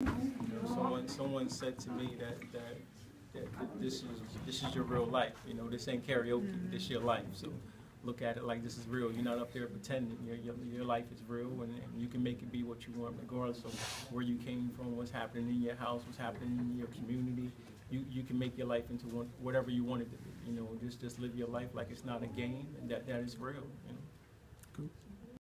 Know, someone, someone said to me that, that, that this is, this is your real life, you know, this ain't karaoke, mm-hmm. this your life, so look at it like this is real, you're not up there pretending, your, your, your life is real, and, and you can make it be what you want regardless of where you came from, what's happening in your house, what's happening in your community, you, you can make your life into one, whatever you want it to be, you know, just, just live your life like it's not a game, and that, that is real, you know.